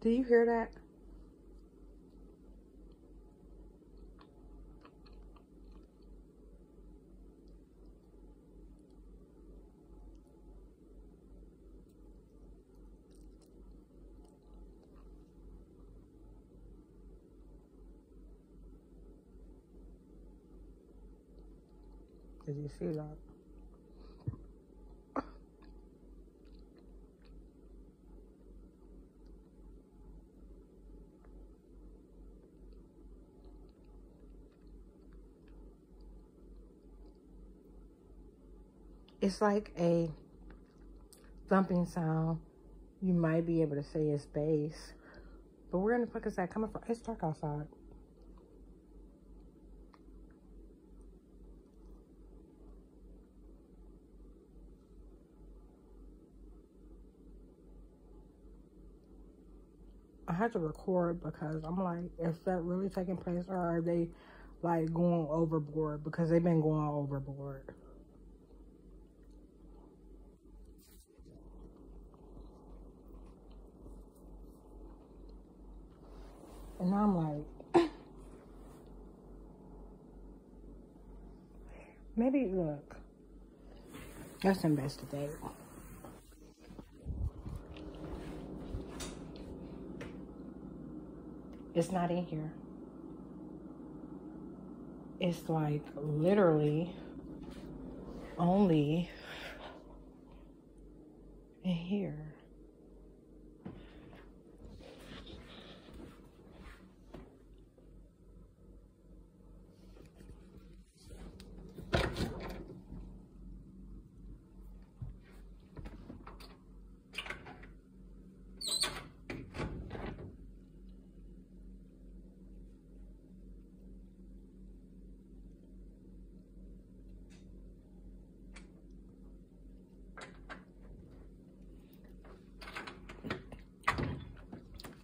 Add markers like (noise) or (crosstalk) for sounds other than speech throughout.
Do you hear that? Did you see that? It's like a thumping sound. You might be able to say it's bass. But where in the fuck is that coming from? It's dark outside. I had to record because I'm like, is that really taking place or are they like going overboard? Because they've been going overboard. And I'm like, (coughs) maybe look, let's investigate. It's not in here. It's like literally only in here.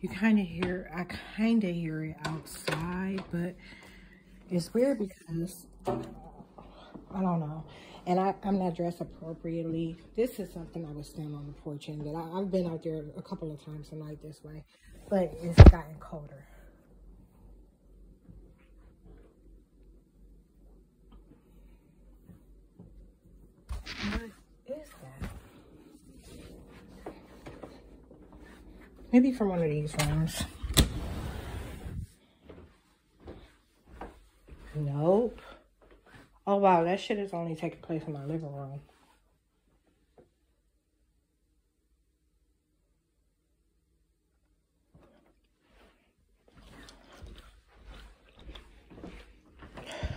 You kind of hear, I kind of hear it outside, but it's weird because, I don't know. And I, I'm not dressed appropriately. This is something I would stand on the porch and that I, I've been out there a couple of times tonight this way, but it's gotten colder. What is that? Maybe from one of these rooms. Nope. Oh wow, that shit is only taking place in my living room.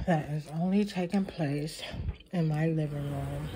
That is only taking place in my living room.